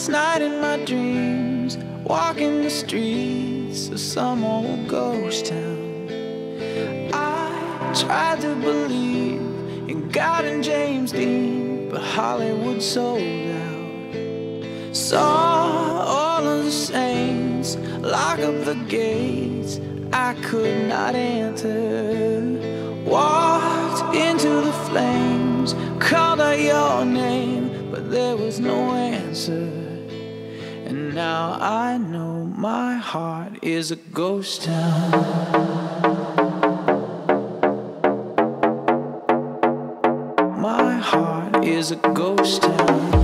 last night in my dreams, walking the streets of some old ghost town. I tried to believe in God and James Dean, but Hollywood sold out. Saw all of the saints lock up the gates I could not enter. Walked into the flames, called out your name, but there was no answer now I know my heart is a ghost town. My heart is a ghost town.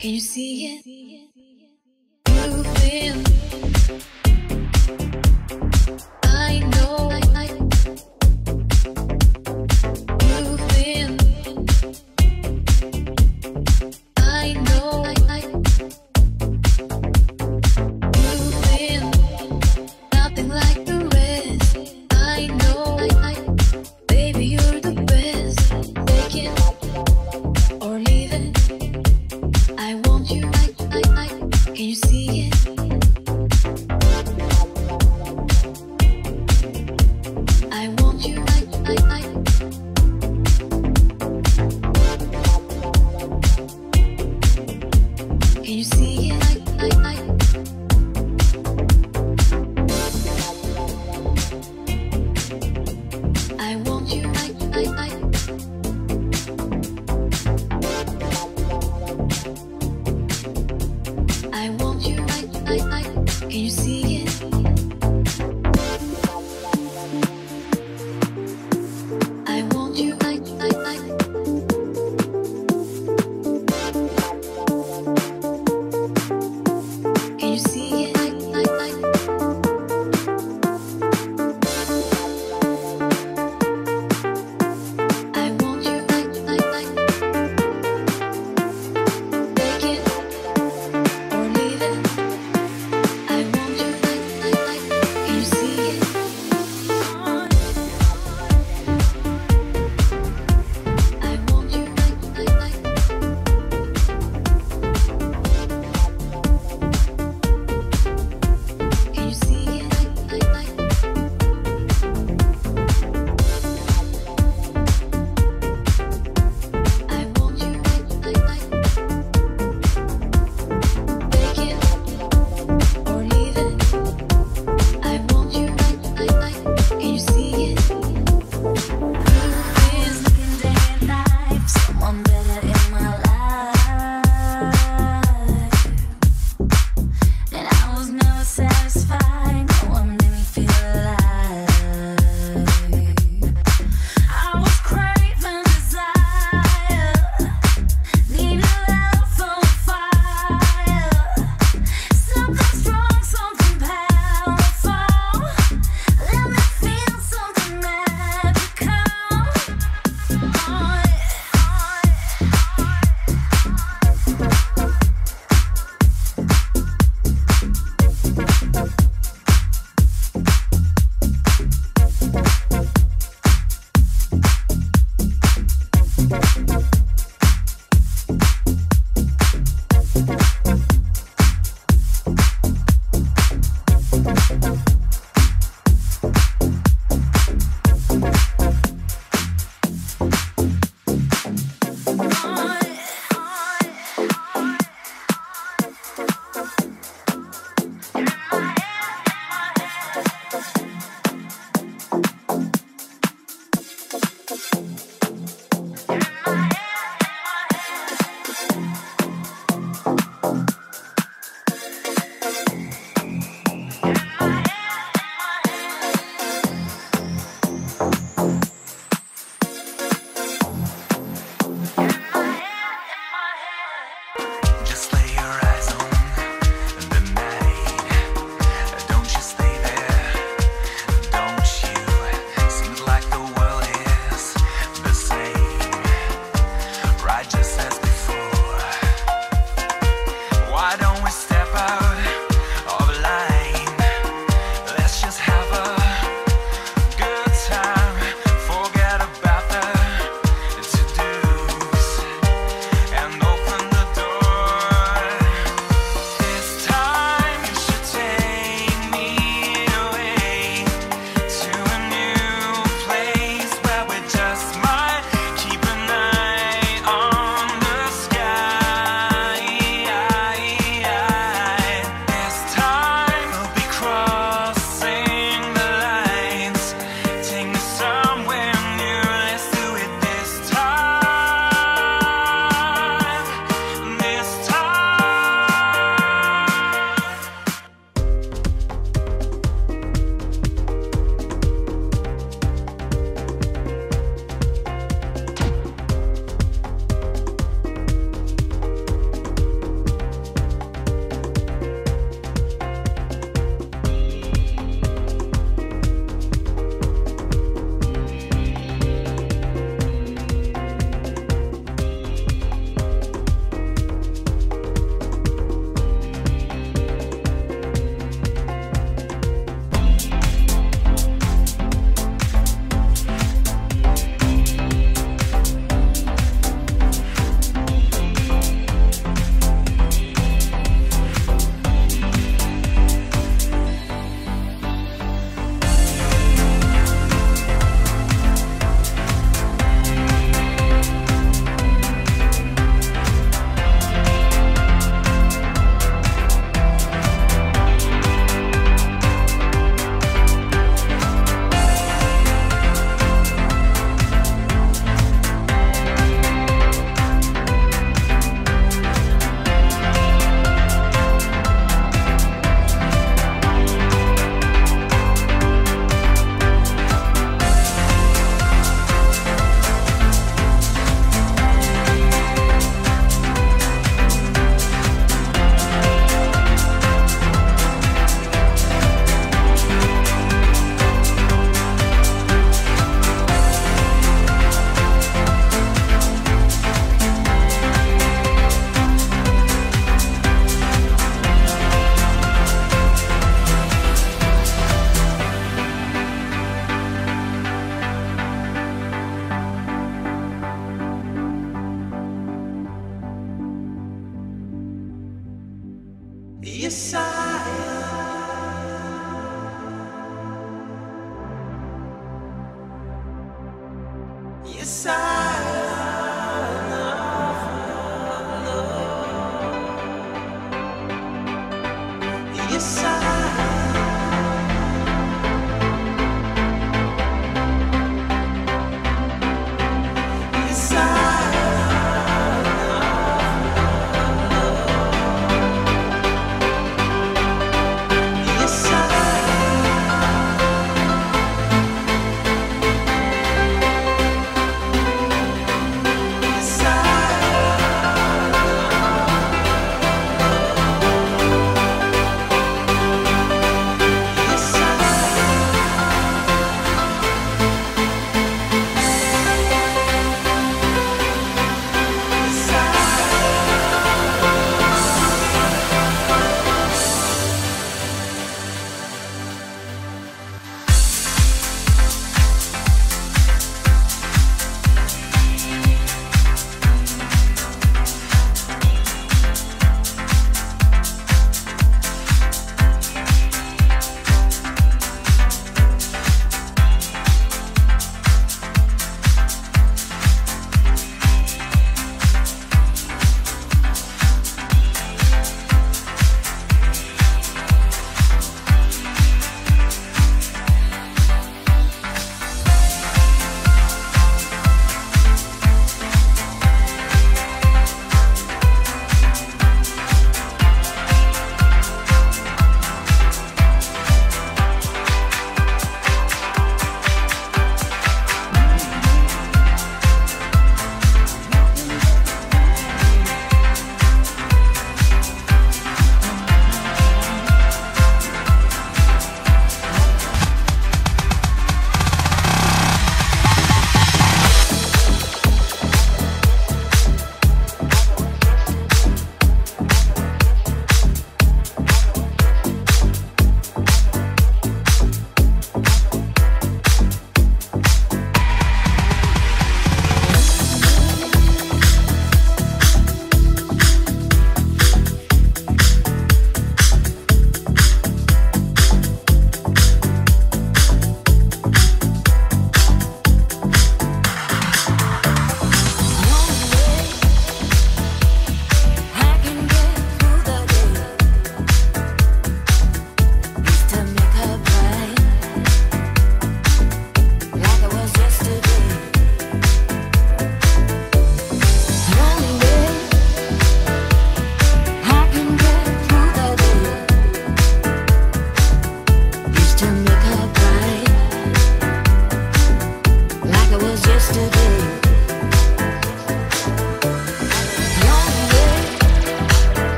Can you see it? Moving. I know. I, I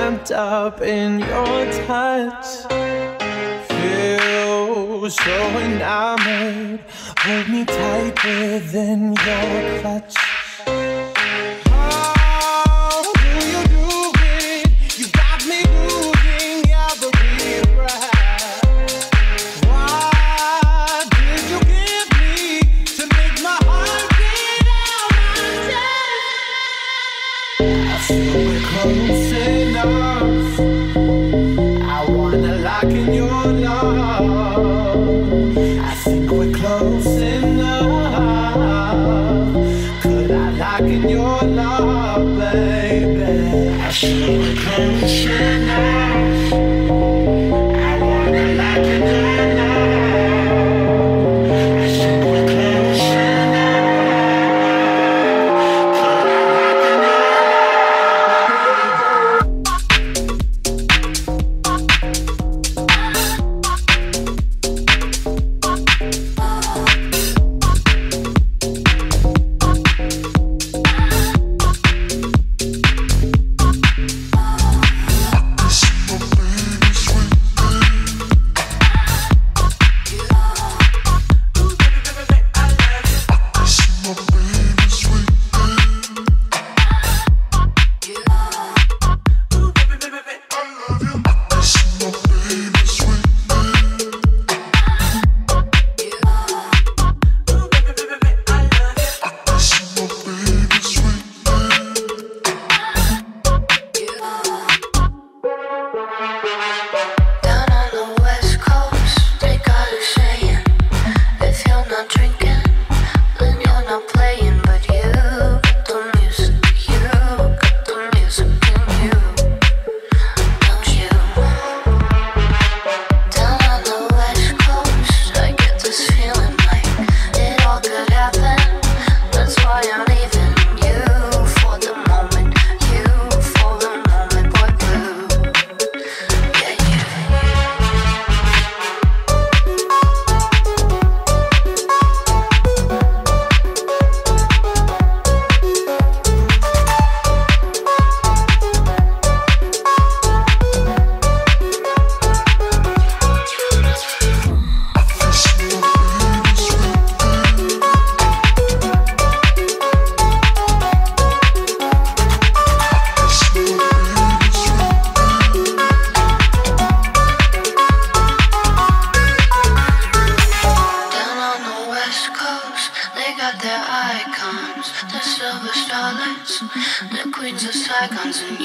wrapped up in your touch. Feel so enamored. Hold me tight within your clutch.